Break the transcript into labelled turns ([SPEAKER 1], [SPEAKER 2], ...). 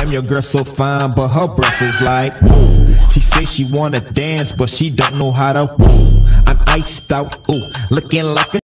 [SPEAKER 1] Damn, your girl so fine, but her breath is like woo. She says she wanna dance, but she don't know how to woo. I'm iced out, ooh, looking like a